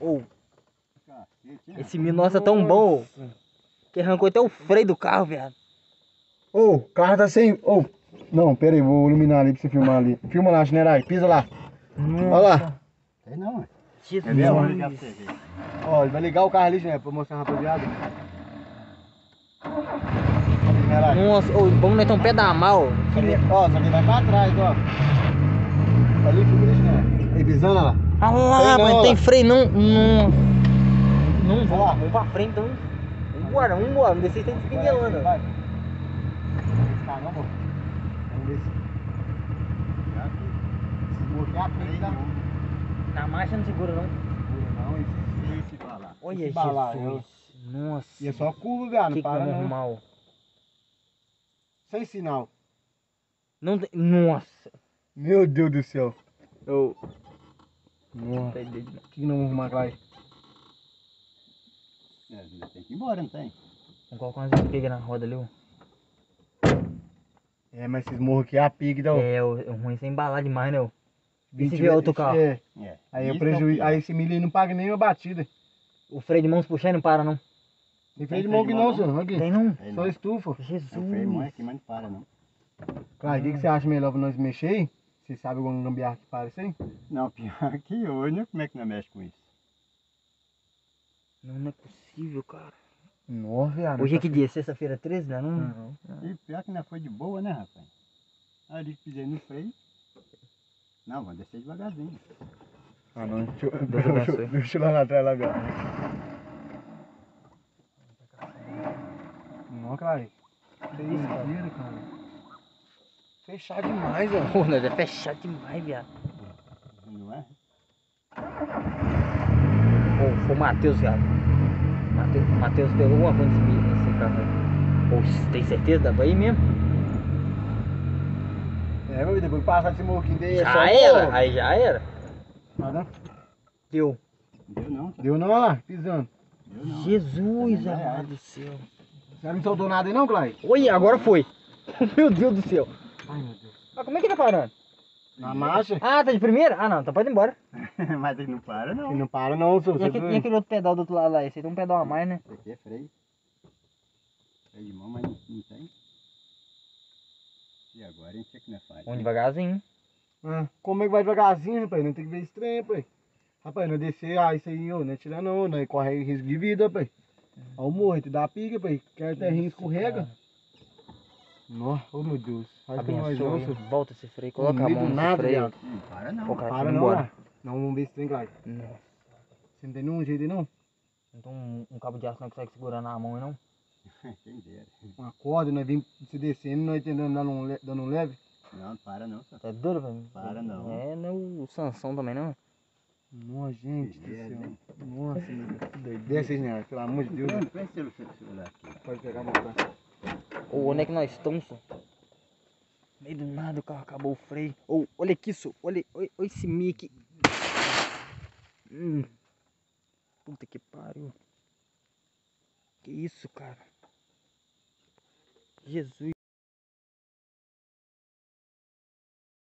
Cacete, hein? esse Minossa é tão bom, que arrancou até o freio do carro, viado. Ô, o carro tá sem. Ô, não, pera aí, vou iluminar ali pra você filmar ali. Filma lá, Chinerai, pisa lá. Olha lá. Tem não. Jesus. Ver. Ó, ele vai ligar o carro ali, Chinerai, pra mostrar rapaziada. Nossa, ô, vamos nós um pé da mal. Ó, só que vai pra trás, ó. Olha lá. Ah lá, não, mas não tem lá. freio não. Não, não Olha vamos, lá. vamos pra frente então. Vambora, vambora, não descer tem despinguelando. Vai. Tá, não. Vamos ver se. Bloquear, tem que dar. Na marcha não segura não. Não, esse. Esse pra lá. Olha Esse balaio, Jesus. Nossa. E é só curva, viado, que não que para vamos não. arrumar? ó? Sem sinal. Não tem... Nossa. Meu Deus do céu. Eu... De. O que não vamos arrumar, Clay? É, tem que ir embora, não tem? Vamos colocar umas espigas na roda ali, ó. É, mas esses morros aqui é a pique, então. É, o o ruim é você embalar demais, né? ó. E se 20 vier outro carro? É. É. Aí Isso é o prejuízo. pior. Aí esse milho aí não paga nem uma batida. O freio de mão se puxar não para não. Tem freio de mão de que não, não? senhor. Aqui. Tem não? Tem Só não. estufa. Jesus. É o freio mão aqui, mas não para não. Claro, o que, que você acha melhor pra nós mexer aí? Você sabe alguma gambiarra que isso aí? Não, pior que hoje, né? Como é que não mexe com isso? Não, não é possível, cara. Nossa, viado. Hoje é que dia? Sexta-feira 13, né? Não... Uhum. E pior que não foi de boa, né, rapaz? Ali pisei no freio. Não, vamos descer devagarzinho. Ah, não. Deixa eu, Deus abençoe. deixa, deixa eu lá na atrás lá, viado. Não, Clay. Que isso, cara? Fechar demais, ó. Pô, nós é fechado demais, viado. Não é? Ô, foi o Matheus, viado. Matheus, Matheus pegou alguma coisa nesse, carro aí. Ô, você tem certeza? Dá pra ir mesmo? É, meu, depois passar esse morro aqui, daí é só Já era, aí já era. Nada. Deu. Deu não, Deu não, olha lá, pisando. deu não. Jesus amado do céu. Você não soltou nada aí não, Clay? Oi, agora foi. Meu Deus do céu. Ai, meu Deus. Mas como é que tá parando? Na marcha? Ah, tá de primeira? Ah, não, então pode ir embora. Mas ele não para, não. Ele não para não, seu. E e aquele outro pedal do outro lado lá? Esse aí tem um pedal a mais, né? Esse aqui é freio. Freio de mão, mas não, não tem. E agora a gente o que nós faz? Vamos devagarzinho. Ah, como é que vai devagarzinho, rapaz? Não tem que ver esse trem, rapaz. Rapaz, não descer, ah, isso aí, ô, não é tirando, não, não, corre risco de vida, rapaz. Ó, o morro, tu dá pica, rapaz. Quer terrinho escorrega. Nossa, oh meu Deus. Faz não, Abençoe. seu. Volta esse freio, coloca a mão no nada, freio. Não para não. Ô, cara, Para não, lá. Não, vamos ver se tem, Clay. Nossa. Você não tem nenhum jeito aí, não? Então um, um cabo de aço não consegue segurar na mão, não? Quem dera. Uma corda, nós vimos se descendo, nós tentando dando um, dando um leve. Não, para não. Só. Tá duro, velho? Para não. É, não é o Sansão também, não? Nossa, gente do céu. Nossa, meu Deus. Que doideira. Desce aí, né? Pelo amor de Deus. Não, presta o seu celular aqui. Pode pegar, botar. Ô, onde é que nós estamos, meio do nada o carro acabou o freio. Ô, olha aqui. Olha, olha, olha esse mic. Hum. Puta que pariu. Que isso, cara? Jesus.